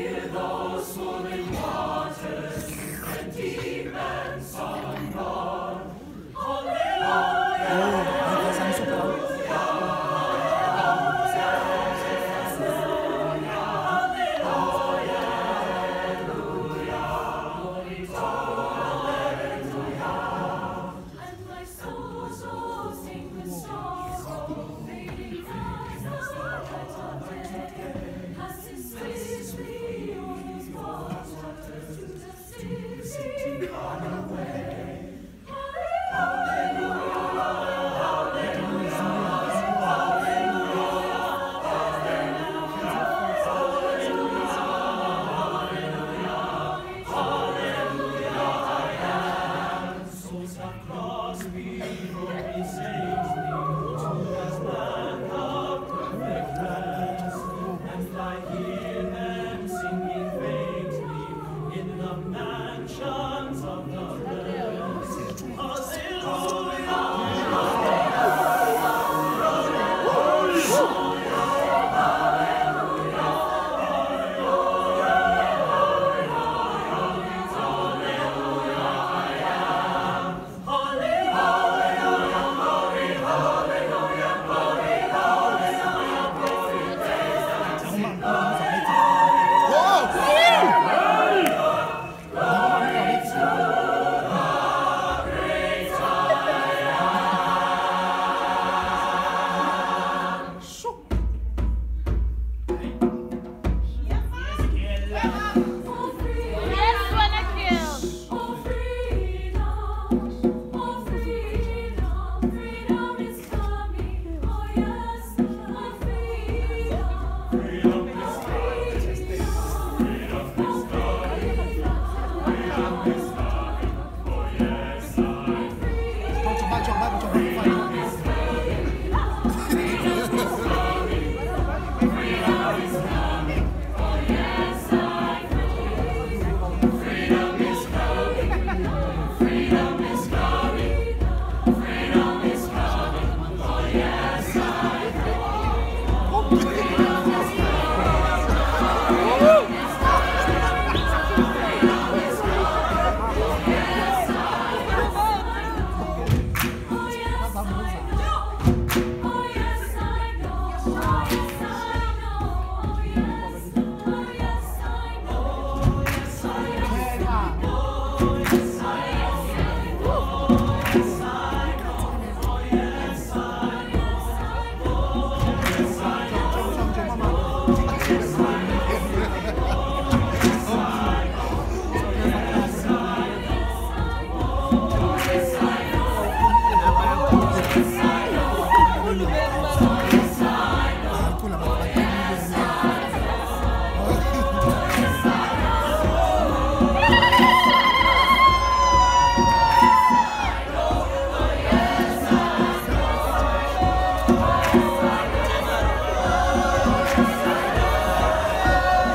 Hear those swimming waters and deep and solemn God. Hallelujah. the mansions of the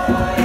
Oh,